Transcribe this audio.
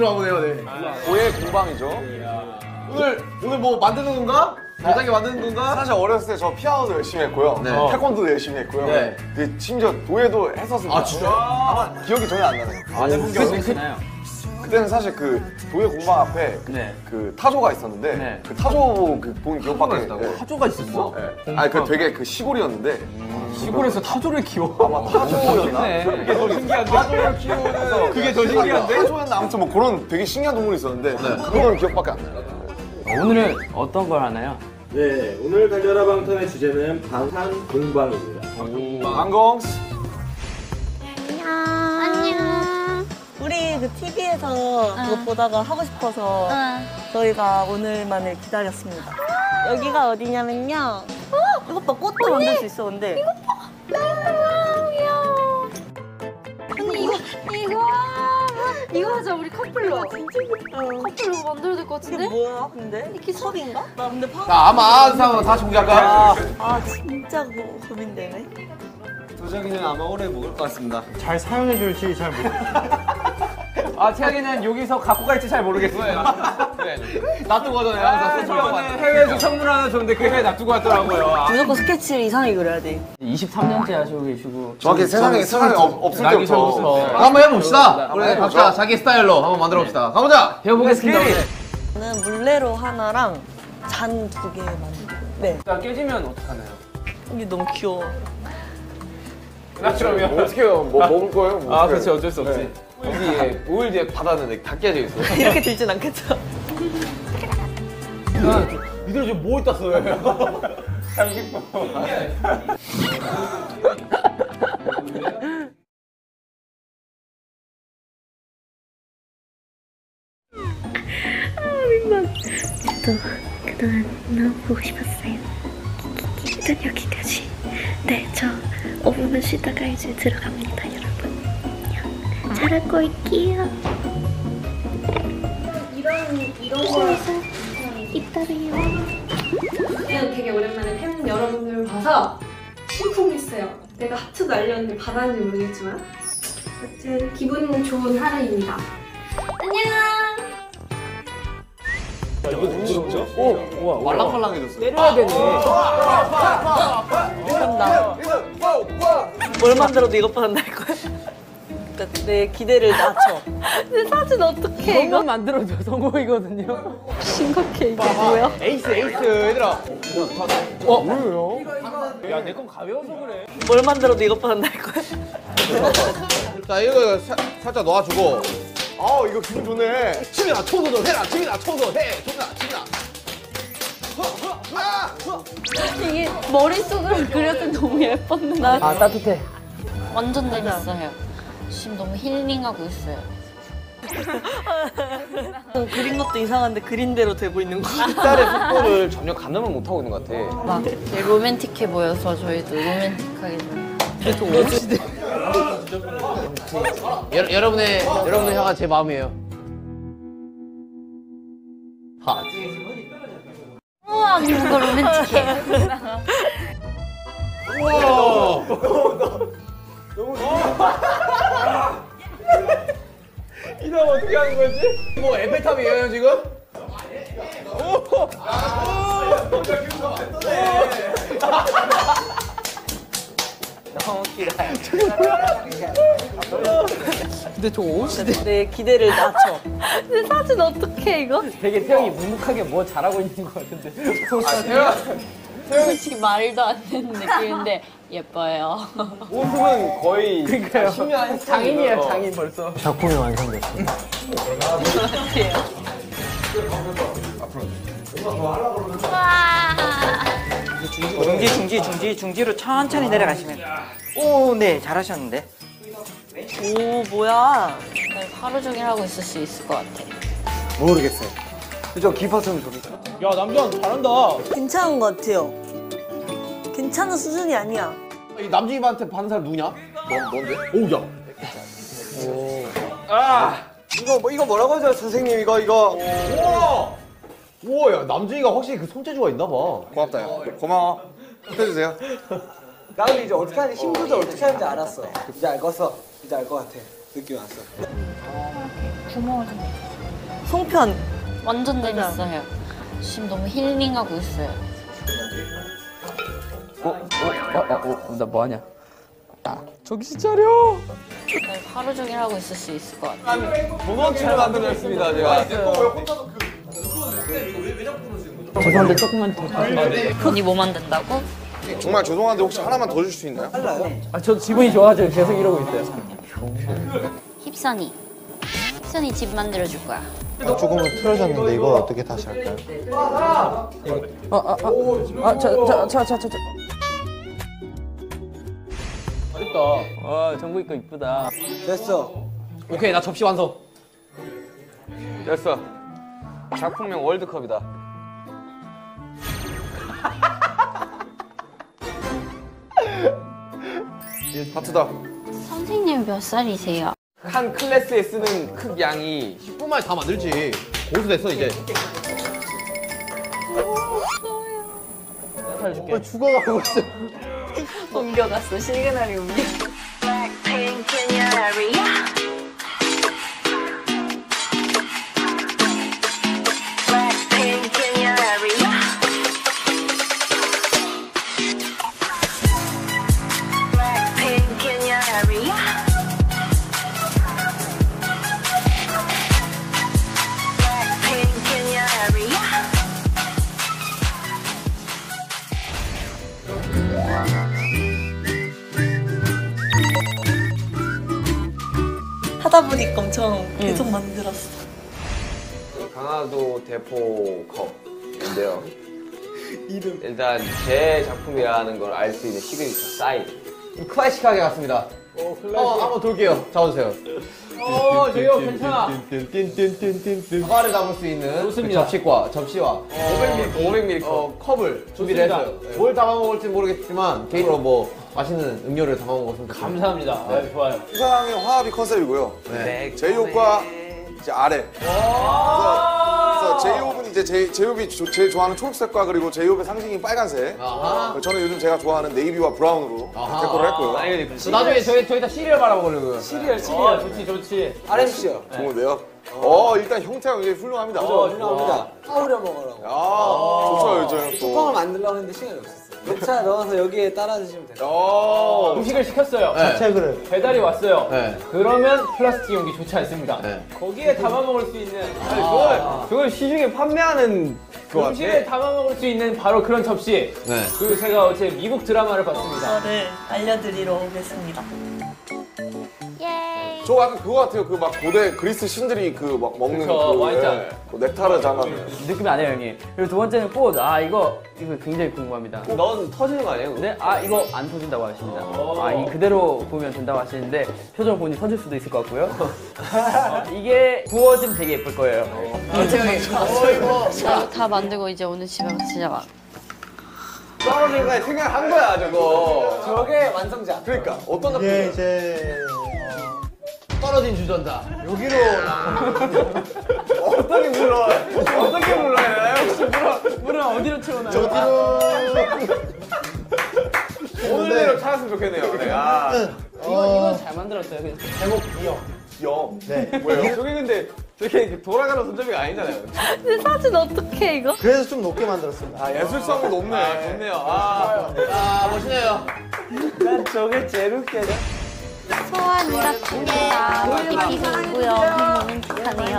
한번 해요. 네. 고의 공방이죠. 오늘 오늘 뭐 만드는 건가? 도자기 만드는 건가? 사실 어렸을 때 저 피아노도 열심히 했고요. 네. 태권도도 열심히 했고요. 네. 그 심지어 도예도 했었습니다. 아, 진짜요? 아마 기억이 전혀 안 나네요. 아, 해본 게 없나요? 그때는 사실 그 도예 공방 앞에 그, 네. 그 타조가 있었는데 네. 그 타조 그본 기억밖에 네. 타조가 있었어? 네. 아니 그 되게 그 시골이었는데 시골에서 타조를 키워. 아마 타조였나? 네. 그게 더 신기한데. 타조를 키우는 그게 더 신기한데? 타조였나? 아무튼 뭐 그런 되게 신기한 동물이 있었는데 그거는 기억밖에 안 나요. 오늘은 어떤 걸 하나요? 네, 오늘 달려라 방탄의 주제는 방탄 공방입니다. 방공스 안 그 TV에서 그거 보다가 하고 싶어서 저희가 오늘만을 기다렸습니다. 여기가 어디냐면요. 이것 봐, 꽃도 만들 수 있어, 근데. 귀여워. 언니 이거 이거 이거 하자 우리 커플로. 진짜 커플로 만들어야 될 것 이게 같은데? 뭐야, 근데? 이렇게 섭인가? 나 근데 파... 자, 아마 아는 상황 다시 공개할까? 아, 진짜 고, 고민되네. 도자기는 아마 오래 먹을 것 같습니다. 잘 사용해 줄지 잘 모르. 아 태양이는 여기서 갖고 갈지 잘 모르겠어요. 놔두고 가잖아요. 항상 손 해외에서 선물 하나 줬는데 그 해외 놔두고 왔더라고요. 아. 무조건 스케치를 이상하게 그려야 돼. 23년째 하시고 계시고. 정확히 세상에 세상에 없- 없을 나기 때부터 전부터. 한번 해봅시다. 우리 네. 각자 자기 스타일로 한번 만들어 봅시다. 가보자. 배워보겠습니다. 저는 물레로 하나랑 잔 두 개 만들고. 네. 자 깨지면 어떡하나요? 이게 너무 귀여워. 나 그러면. 뭐 어떻게 해요? 뭐 먹을 거예요? 뭐 아 그렇지? 어쩔 수 없지. 여기에 5일 뒤에 받았는데 다 깨져 있어. 이렇게 들진 않겠죠? 니들 지금 뭐 있다 써요? 또 그동안 너무 보고 싶었어요. 일단 여기까지. 네, 저 5분만 쉬다가 이제 들어갑니다, 여러분. 잘하고 올게요. 이런 이런 거에서 이따래요. 그냥 되게 오랜만에 팬 여러분들을 봐서 심쿵했어요. 내가 하트도 알렸는데 받았는지 모르겠지만 아무튼 기분 좋은 하루입니다. 안녕! 말랑말랑해졌어. 때려야 되네. 뭘 만들어도 이것보다 나을 거야. 그러니까 내 기대를 낮춰. 내 사진 어떡해, 이거 만들어줘 성공이거든요. 심각해, 이게 뭐야? 에이스 에이스 얘들아. 어 뭐예요? 야내 건 가벼워서 그래. 뭘 만들어도 이것보다 나을 거야. 자 이거 사- 살짝 놓아주고. 아 이거 기분 좋네. 치미나 초도도 해라. 치미나 초도 해. 치미나 치미나. 이게 머릿속으로 그려도 너무 예뻤는데. 아 따뜻해. 완전 재밌어요. 지금 너무 힐링하고 있어요. 그린 것도 이상한데 그린 대로 되고 있는 거. 딸의 속도를 전혀 가늠을 못하고 있는 것 같아. 막 되게 로맨틱해 보여서 저희도 로맨틱하게 좀. 여, 여러분의 여러분의 혀가 제 마음이에요. 하. 우와, 뭔가 로맨틱해. 이거 어떻게 하는 거지? 뭐 에펠탑이에요 지금? 너무 길어요. 근데 저 옷이 내 기대를 낮춰. 내 사진 어떡해, 이거? 되게 태영이 묵묵하게 뭐 잘하고 있는 것 같은데. 솔직히 말도 안 되는 느낌인데 예뻐요. 옷은 거의 그러니까요. 10년 장인이에요 장인 벌써. 작품이 완성됐어. 중지 중지 중지 중지로 천천히 내려가시면 오 네 잘하셨는데 오, 뭐야. 하루 종일 하고 있을 수 있을 것 같아. 모르겠어요. 그죠 기파처럼 저기. 야 남자 잘한다. 괜찮은 것 같아요. 괜찮은 수준이 아니야. 이 남주임한테 받는 사람 누구냐? 너 뭔데? 오야. 이거 뭐 이거 뭐라고 하죠 선생님 이거 이거. 우와. 우와 야 남주이가 확실히 그 손재주가 있나 봐. 고맙다 요 고마워. 해주세요. 나는 이제 어떻게 하는지 힘 조절 어떻게 하는지 알았어 이제 알겠어 이제 알 것 같아 느낌 왔어 구멍을 좀. 송편. 완전. 재밌어요. 지금 너무 힐링하고 있어요. 어? 어? 어? 어? 어? 나 뭐하냐? 정신 차려! 하루 종일 하고 있을 수 있을 것 같아요. 도너츠를 만들어냈습니다, 제가. 죄송한데 조금만 더 언니 뭐 만든다고? 정말 죄송한데 혹시 하나만 더 줄 수 있나요? 아, 저 기분이 좋아가지고 계속 이러고 있어요 힙선이. 힙선이 집 만들어줄 거야. 조금은 틀어졌는데 이거 어떻게 다시 할까요? 아, 아, 아, 아, 자, 자, 자, 자, 자, 자. 맛있다. 와, 정국이 거 이쁘다. 됐어. 오케이, 나 접시 완성. 됐어. 작품명 월드컵이다. 하트다. 선생님 몇 살이세요? 한 클래스에 쓰는 크 양이 10분 만에 다 만들지. 고수 됐어, 이제. 살려줄게. 죽어가고 있어. 옮겨갔어. 시그널이 옮겨. 하다 보니까 엄청 계속 만들었어. 강화도 대포 컵인데요. 일단 제 작품이라는 걸 알 수 있는 시그니처 사인. 좀 클래식하게 갔습니다. 어, 한번 돌게요. 잡아주세요. 어, 저기요, 괜찮아. 화를 담을 수 있는 좋습니다. 그 접시과, 접시와 500ml, 500ml 컵, 컵을 준비를 좋습니다. 했어요. 네. 뭘 담아 먹을지 모르겠지만 개인적으로 뭐 맛있는 음료를 담아 먹었으면. 감사합니다. 네, 좋아요. 세상의 화합이 컨셉이고요. 네. 제이홉과 이제 아래. 그래서, 그래서 제이홉은 이제 제, 제이홉이 조- 제일 좋아하는 초록색과 그리고 제이홉의 상징인 빨간색. 아하. 저는 요즘 제가 좋아하는 네이비와 브라운으로 아하. 데코를 했고요. 아니, 근데 나중에 저희, 저희 다 시리얼 말아먹으려고요. 시리얼, 시리얼. 좋지, 좋지. RMC요. 좋은데요? 어 일단 형태가 굉장히 훌륭합니다. 어, 훌륭합니다. 타오려 먹으라고. 아 좋죠 요즘 뚜껑을 또. 만들려고 했는데 시간이 없었어요. 녹차 넣어서 여기에 따라 드시면 돼요. 어. 음식을 시켰어요. 네. 책을 배달이 왔어요. 네. 그러면 플라스틱 용기 좋지 않습니다. 네. 거기에 담아 먹을 수 있는 아니, 그걸 그걸 시중에 판매하는 그거 음식에 담아 먹을 수 있는 바로 그런 접시. 네. 그리고 제가 어제 미국 드라마를 봤습니다. 저를 알려드리러 오겠습니다. 예. 저 약간 그거 같아요. 그 막 고대 그리스 신들이 그 막 먹는 그쵸, 그, 와인잔. 예, 그 넥타르 장갑. 느낌이 안 해요, 형님. 그리고 두 번째는 꽃. 아, 이거, 이거 굉장히 궁금합니다. 넌 터지는 거 아니에요? 네, 아, 이거 안 터진다고 하십니다. 아, 이 그대로 보면 된다고 하시는데, 표정 보니 터질 수도 있을 것 같고요. 어, 이게 구워지면 되게 예쁠 거예요. 다, 다 만들고 이제 오늘 집에 가서 진짜 막. 떨어질 거까지 생각한 거야 저거. 저게 완성자. 그러니까 어떤 이게 작품? 이제 떨어진 주전자. 여기로 어떻게 물어? 어떻게 물어요? 혹시 물어? 물은 어디로 채우나요? 저기로 오늘대로 찾았으면 좋겠네요. 네. 아. 이거, 이건 잘 만들었어요. 그냥 귀여워. 네. 뭐예요? 저기 근데 저게 돌아가는 손잡이가 아니잖아요. 내 사진 어떡해, 이거? 그래서 좀 높게 만들었습니다. 아 예술성이 높네. 아, 좋네요. 아, 아 멋지네요. 난 저게 제일 웃겨. 소환이랍니다. 이렇게 비고 있고요. 너무 틱하네요.